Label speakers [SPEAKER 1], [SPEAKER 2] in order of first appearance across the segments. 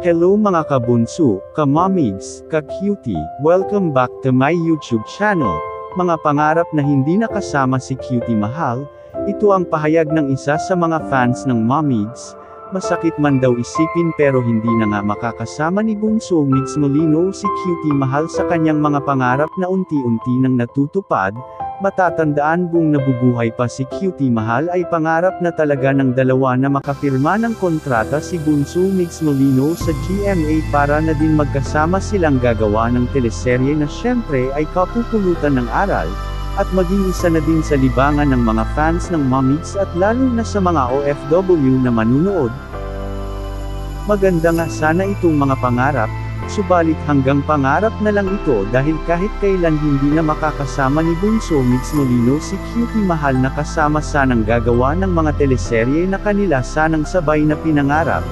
[SPEAKER 1] Hello mga kabunso, kamamigs, ka-cutie, welcome back to my YouTube channel. Mga pangarap na hindi nakasama si Cutie Mahal, ito ang pahayag ng isa sa mga fans ng Mamigs. Masakit man daw isipin pero hindi na nga makakasama ni Bunso Migs Molino si Cutie Mahal sa kanyang mga pangarap na unti-unti nang natutupad, matatandaan buong nabubuhay pa si Cutie Mahal ay pangarap na talaga ng dalawa na makapirma ng kontrata si Bunso Migs Molino sa GMA para na din magkasama silang gagawa ng teleserye na syempre ay kapupulutan ng aral, at maging isa na din sa libangan ng mga fans ng Mamigs at lalo na sa mga OFW na manunood. Maganda nga sana itong mga pangarap, subalit hanggang pangarap na lang ito dahil kahit kailan hindi na makakasama ni Bunso Mix Molino si Cutie Mahal na kasama sanang gagawa ng mga teleserye na kanila sanang sabay na pinangarap.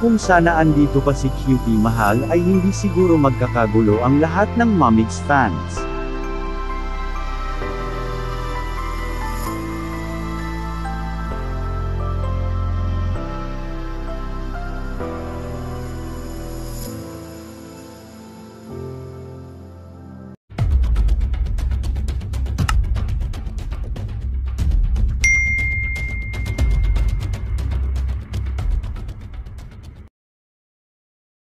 [SPEAKER 1] Kung sana andito pa si Cutie Mahal ay hindi siguro magkakagulo ang lahat ng Mamigs fans.